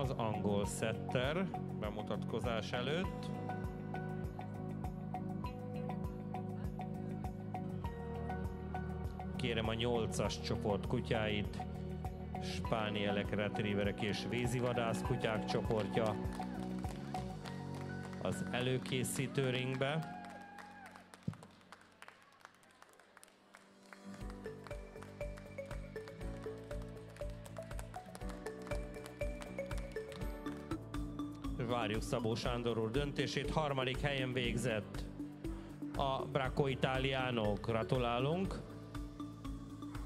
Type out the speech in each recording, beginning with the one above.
az angol setter bemutatkozás előtt. Kérem a nyolcas csoport kutyáit, spánielek, retrieverek és vízivadász kutyák csoportja az előkészítő ringbe. Várjuk Szabó Sándor úr döntését. Harmadik helyen végzett a Braco Italiano. Gratulálunk.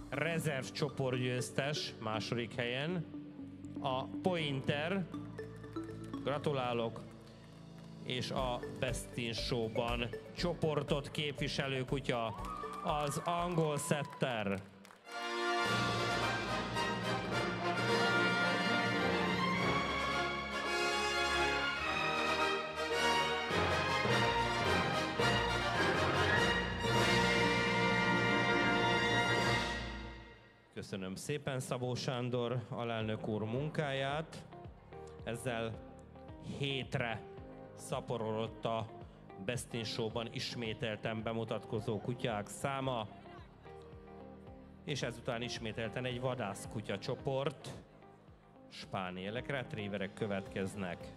Rezerv csoportgyőztes második helyen. A Pointer. Gratulálok. És a Bestin Show-ban csoportot képviselő kutya az angol setter. Köszönöm szépen Szabó Sándor alelnök úr munkáját. Ezzel hétre szaporodott a Bestin Show-ban ismételten bemutatkozó kutyák száma, és ezután ismételten egy vadászkutya csoport, spánielek, retrieverek következnek.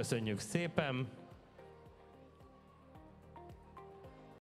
Köszönjük szépen!